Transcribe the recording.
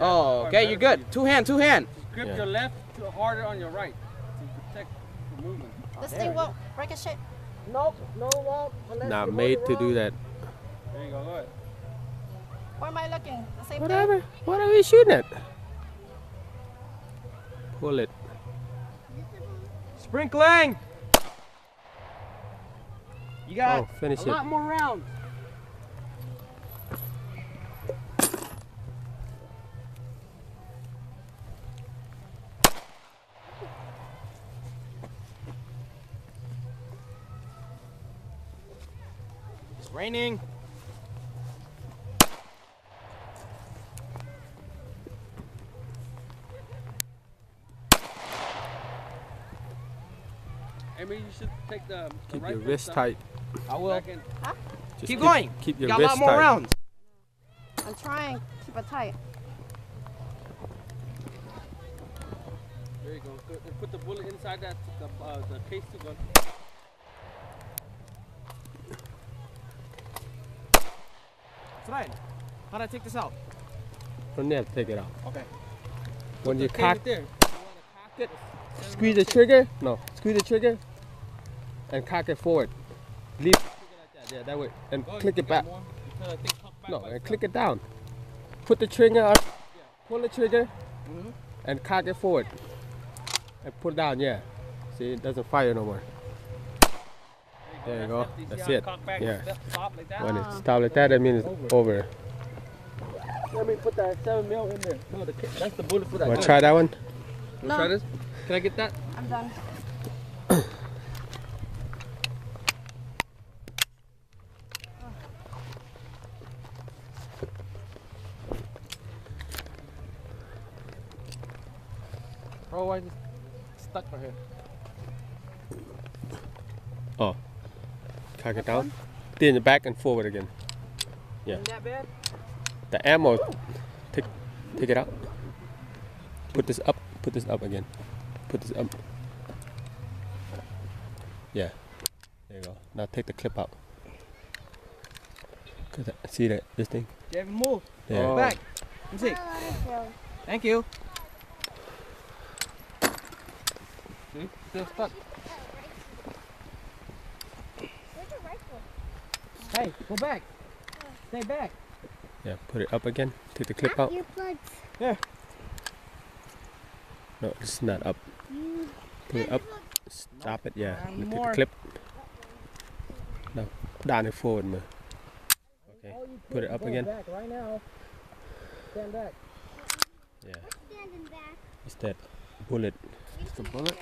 Oh, okay, you're good. Two hand, two hand. Grip Yeah. your left to harder on your right to protect the movement. This thing won't ricochet. Nope, no won't. Not made to do that. There you go. Go ahead. Where am I looking? The same Whatever. What are we shooting at? Pull it. Sprinkling. You got Oh, finish a it. lot more rounds. Raining. Amy, you should take the, the Keep right your wrist down, tight. I will. back in. Just Keep going. Keep You your got a wrist lot more tight. rounds. I'm trying. Keep it tight. There you go. Put the bullet inside that the, uh, the case to gun. Right. How do I take this out? From there, take it out. Okay. When you cock, right. You cock it. squeeze the trigger. No, squeeze the trigger, and cock it forward. Leave. Like that. Yeah, that way, and Go, click it back. more? Until that thing cock back No, and click it down. Put the trigger up. Pull the trigger, Mhm. and cock it forward. And put it down. Yeah. See, it doesn't fire no more. There you go. That's it it. cock back Yeah. like that. When it stops like that, that means it's over. Let me put that seven mil in there. No, the, ca- that's the bullet for that. Want to try that one? Wanna No. try this? Can I get that? I'm done. Bro, I just stuck right here. head. Cock it down. Then back and forward again. Yeah. That bad? The ammo. Take, take it out. Put this up. Put this up again. Put this up. Yeah. There you go. Now take the clip out. 'Cause I- See that this thing? You haven't moved. Yeah. Go back. Let me see. Thank you. See? Still stuck. Hey, go back. Stay back. Yeah. Put it up again. Take the clip out. Yeah. No, it's not up. Put it up. Stop it. Yeah. Take the clip. No. Down it forward, man. Okay. Put it up again. Back right now. Stand back. Yeah. It's that bullet. It's the bullet.